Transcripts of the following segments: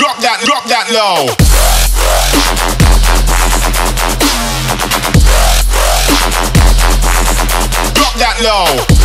drop that, drop that low. Drop that low.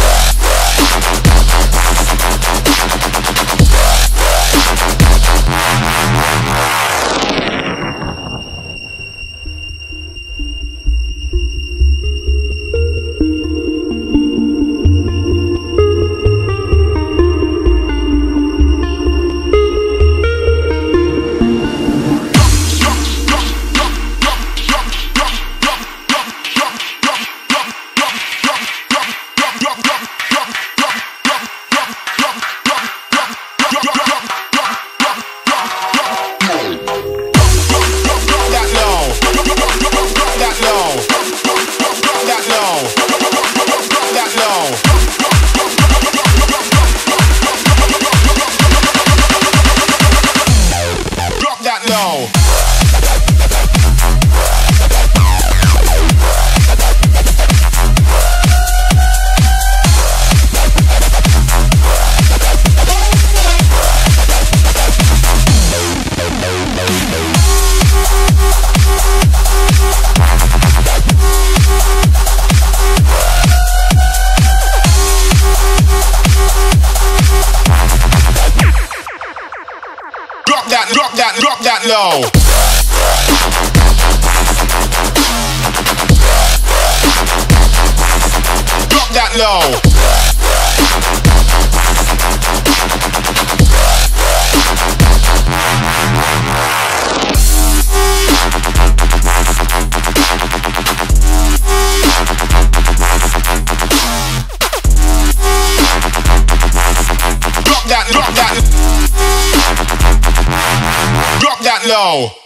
go. drop that, drop that, drop that low. that low. low.